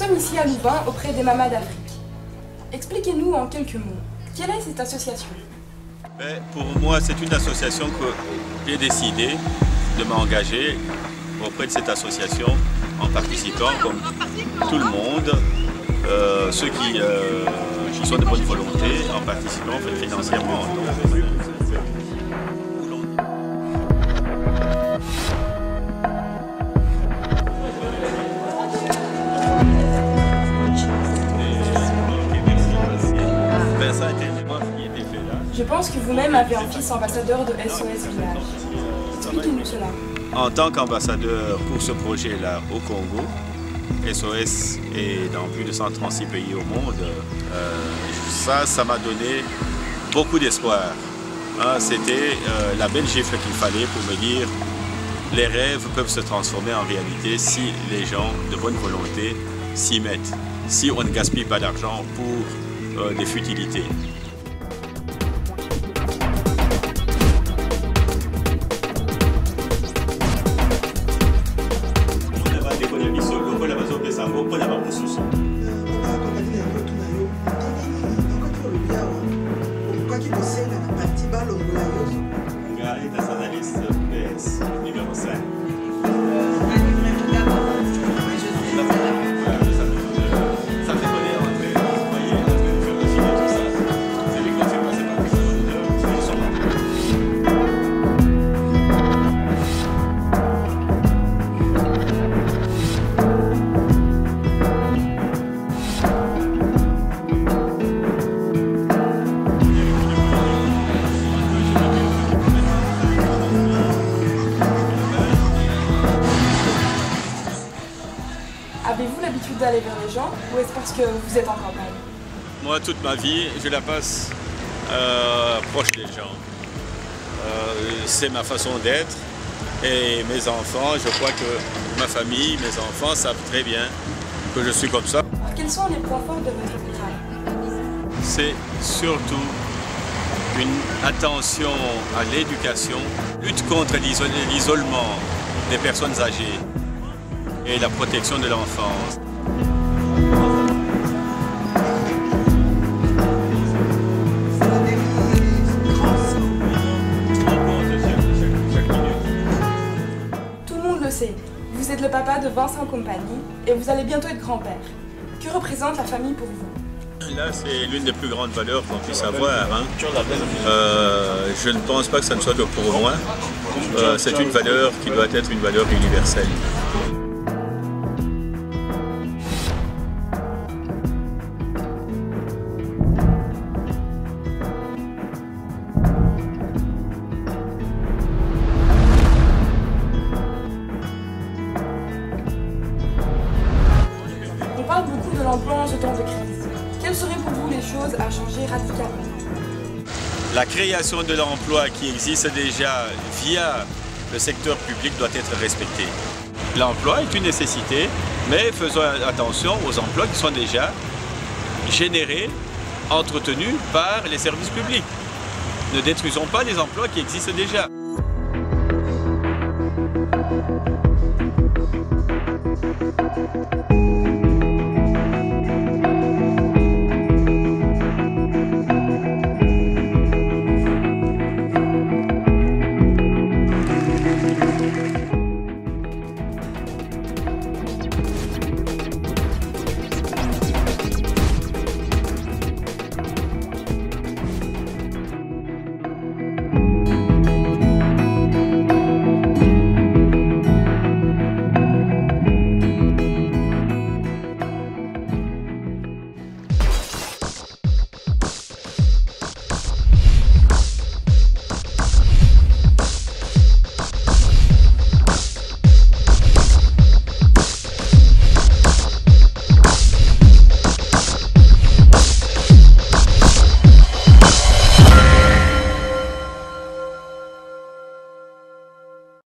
à Louvain auprès des Mamas d'Afrique. Expliquez-nous en quelques mots, quelle est cette association? Ben, Pour moi, c'est une association que j'ai décidé de m'engager auprès de cette association en participant comme tout le monde, euh, ceux qui, euh, qui sont de bonne volonté, en participant financièrement. Je pense que vous-même avez un fils ambassadeur de SOS Village. Expliquez-nous cela. En tant qu'ambassadeur pour ce projet-là au Congo, SOS est dans plus de 136 pays au monde. Euh, ça, ça m'a donné beaucoup d'espoir. Hein, C'était euh, la belle gifle qu'il fallait pour me dire les rêves peuvent se transformer en réalité si les gens de bonne volonté s'y mettent, si on ne gaspille pas d'argent pour euh, des futilités. D'aller vers les gens ou est-ce parce que vous êtes en campagne Moi, toute ma vie, je la passe euh, proche des gens. Euh, c'est ma façon d'être. Et mes enfants, je crois que ma famille, mes enfants savent très bien que je suis comme ça. Alors, quels sont les points forts de votre travail C'est surtout une attention à l'éducation, lutte contre l'iso- l'isolement des personnes âgées et la protection de l'enfance. Vous êtes le papa de Vincent Compagnie et vous allez bientôt être grand-père. Que représente la famille pour vous? Là, c'est l'une des plus grandes valeurs qu'on puisse avoir. hein. Euh, je ne pense pas que ça ne soit que pour moi. Euh, c'est une valeur qui doit être une valeur universelle. Temps de crise. Quelles seraient pour vous les choses à changer radicalement? La création de l'emploi qui existe déjà via le secteur public doit être respectée. L'emploi est une nécessité, mais faisons attention aux emplois qui sont déjà générés, entretenus par les services publics. Ne détruisons pas les emplois qui existent déjà.